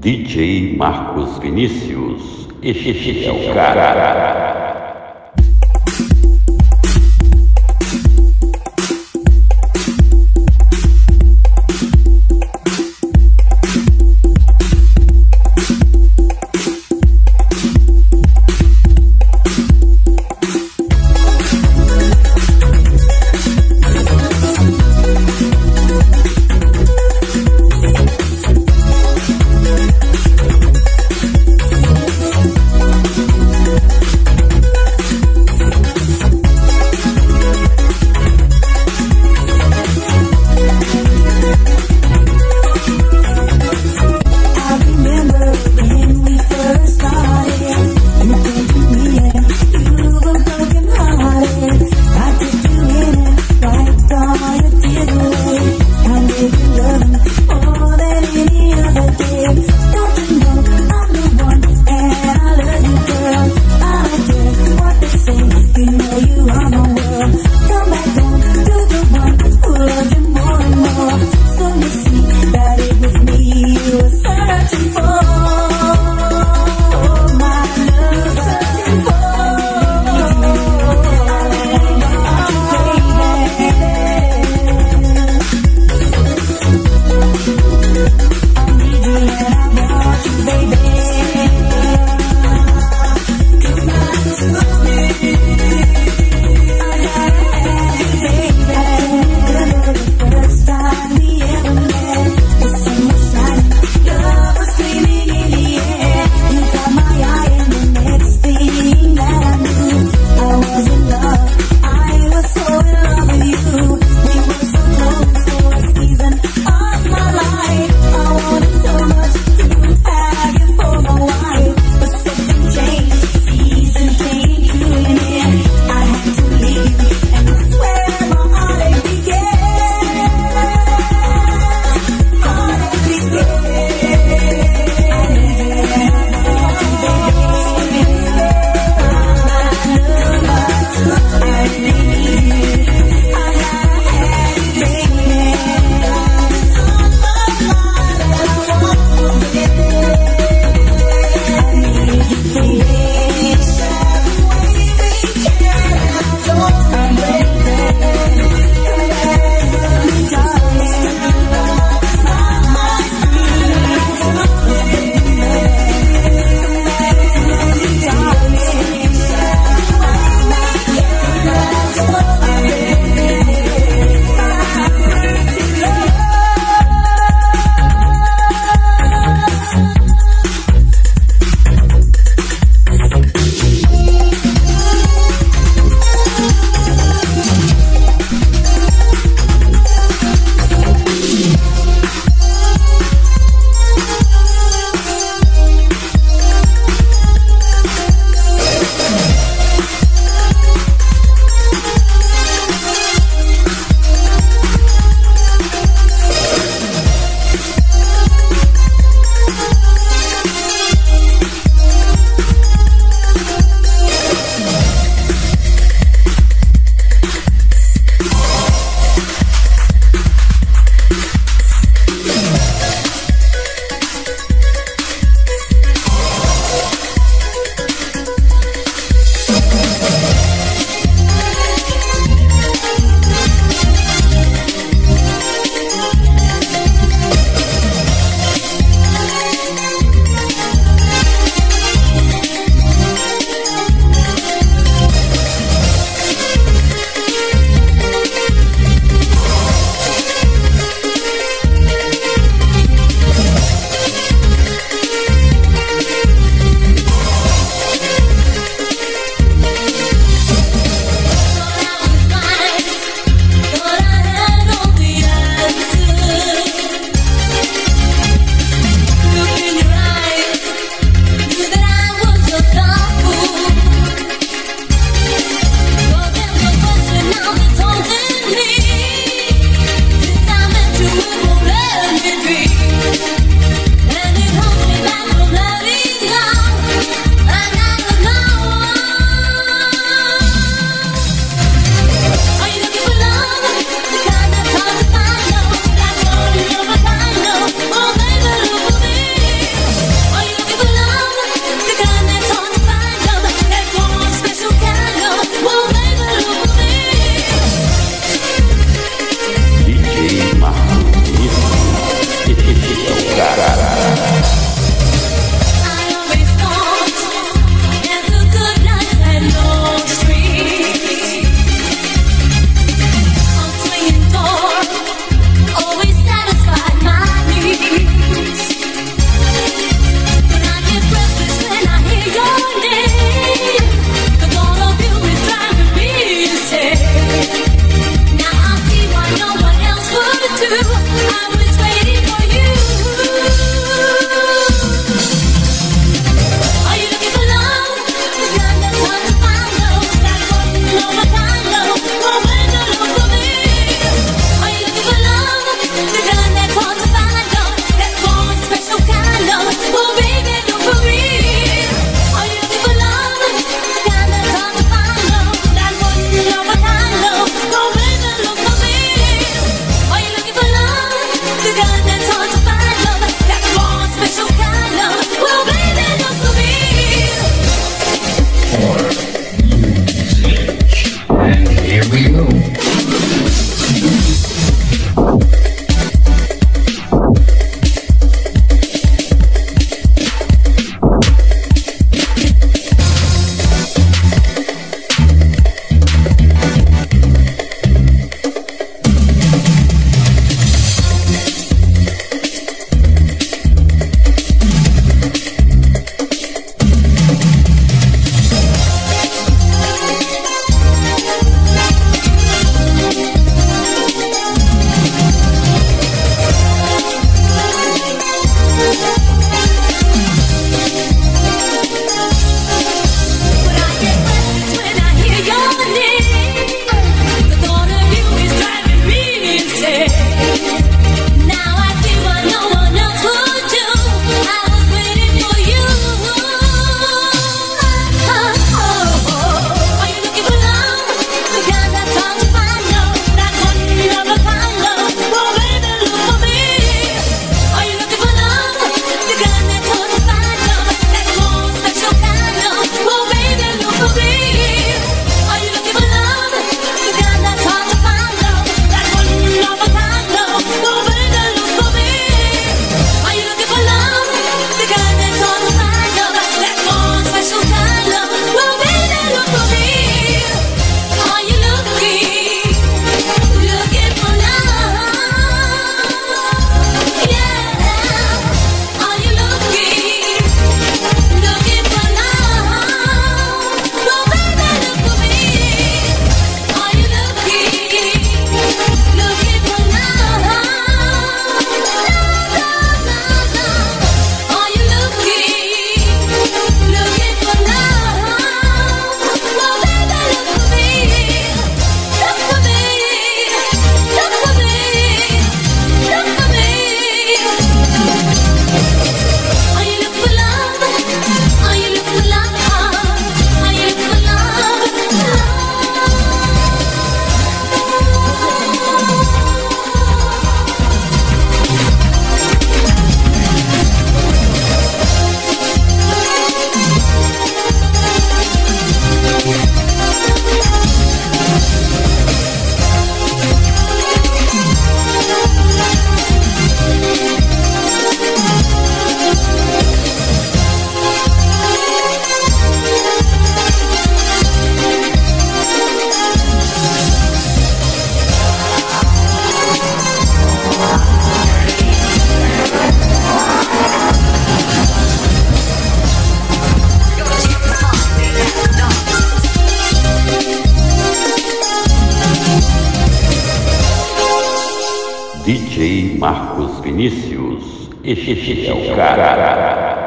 DJ Marcos Vinícius, este é o cara. Marcos Vinícius, este é o cara.